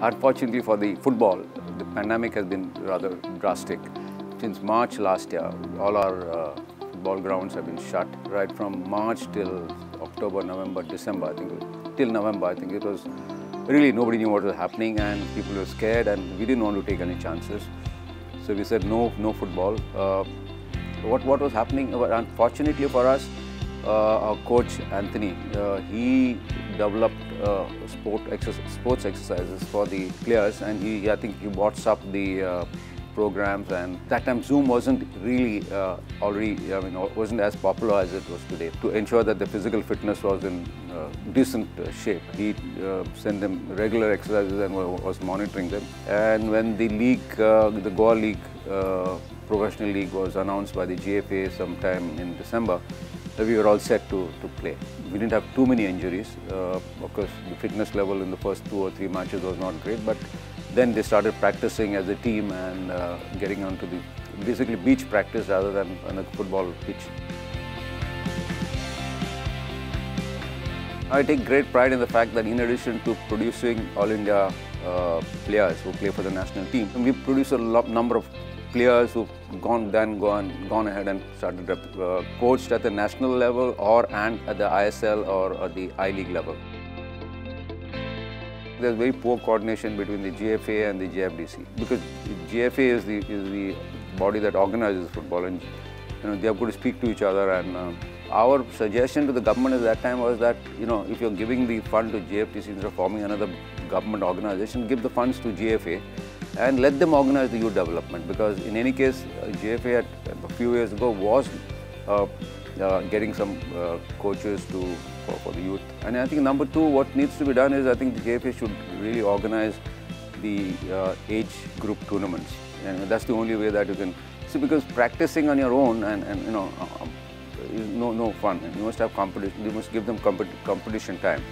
Unfortunately for the football, the pandemic has been rather drastic. Since March last year, all our uh, football grounds have been shut. Right from March till October, November, December, I think, till November, I think it was really nobody knew what was happening and people were scared and we didn't want to take any chances. So we said no, no football. Uh, what, what was happening, unfortunately for us, uh, our coach Anthony, uh, he developed uh, sport sports exercises for the players and he, I think he bought up the uh, programs and that time Zoom wasn't really uh, already, I mean, wasn't as popular as it was today. To ensure that the physical fitness was in uh, decent shape, he sent them regular exercises and was monitoring them. And when the league, the Goa League, professional league was announced by the GFA sometime in December, we were all set to, to play. We didn't have too many injuries. Uh, of course, the fitness level in the first two or three matches was not great, but then they started practicing as a team and uh, getting onto the basically beach practice rather than on a football pitch. I take great pride in the fact that in addition to producing All India uh, players who play for the national team, we produce a lot, number of players who've gone then gone gone ahead and started uh, coached at the national level or and at the ISL or, or the I League level. There's very poor coordination between the GFA and the GFDC because GFA is the is the body that organizes football and you know they have got to speak to each other and uh, our suggestion to the government at that time was that you know if you're giving the fund to GFDC instead of forming another government organization, give the funds to GFA and let them organize the youth development because in any case JFA GFA a few years ago was uh, uh, getting some uh, coaches to for, for, the youth. And I think number two what needs to be done is I think the JFA should really organize the uh, age group tournaments. And that's the only way that you can see because practicing on your own and, and you know uh, is no no fun. You must have competition you must give them competition time